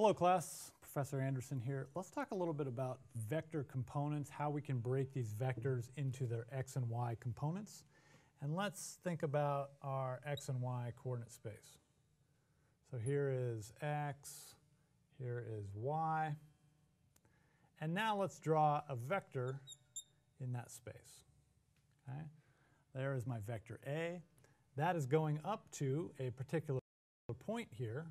Hello class, Professor Anderson here. Let's talk a little bit about vector components, how we can break these vectors into their x and y components. And let's think about our x and y coordinate space. So here is x, here is y. And now let's draw a vector in that space. Okay? There is my vector A. That is going up to a particular point here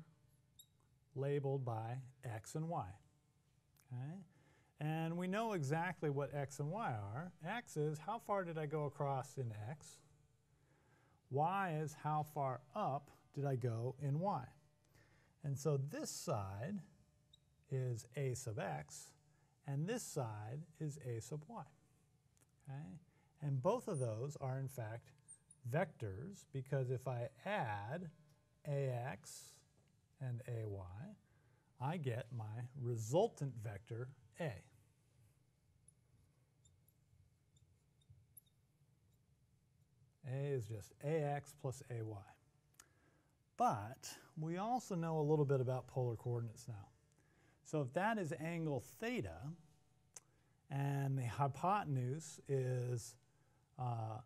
labeled by x and y. Okay? And we know exactly what x and y are. x is how far did I go across in x? y is how far up did I go in y? And so this side is a sub x, and this side is a sub y. Okay? And both of those are in fact vectors because if I add ax and ay, I get my resultant vector a. A is just ax plus ay. But we also know a little bit about polar coordinates now. So if that is angle theta, and the hypotenuse is uh,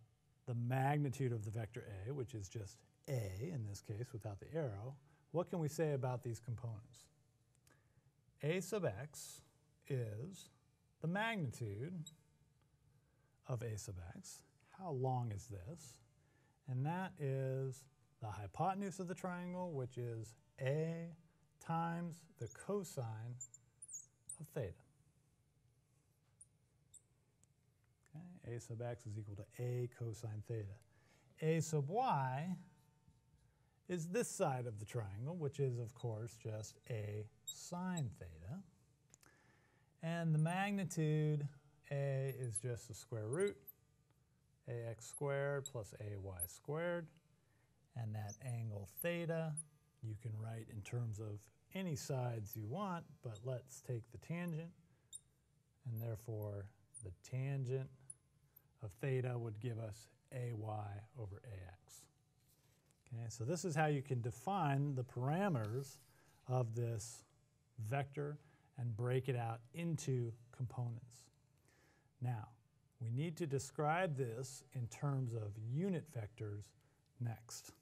the magnitude of the vector A, which is just A in this case without the arrow, what can we say about these components? A sub x is the magnitude of A sub x. How long is this? And that is the hypotenuse of the triangle, which is A times the cosine of theta. Okay, A sub x is equal to A cosine theta. A sub y is this side of the triangle, which is, of course, just A sine theta. And the magnitude A is just the square root, ax squared plus ay squared. And that angle theta you can write in terms of any sides you want, but let's take the tangent. And therefore, the tangent of theta would give us ay over ax. Okay, so this is how you can define the parameters of this vector and break it out into components. Now, we need to describe this in terms of unit vectors next.